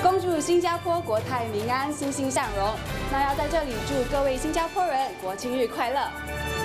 恭祝新加坡国泰民安欣欣向荣。那要在这里祝各位新加坡人国庆日快乐。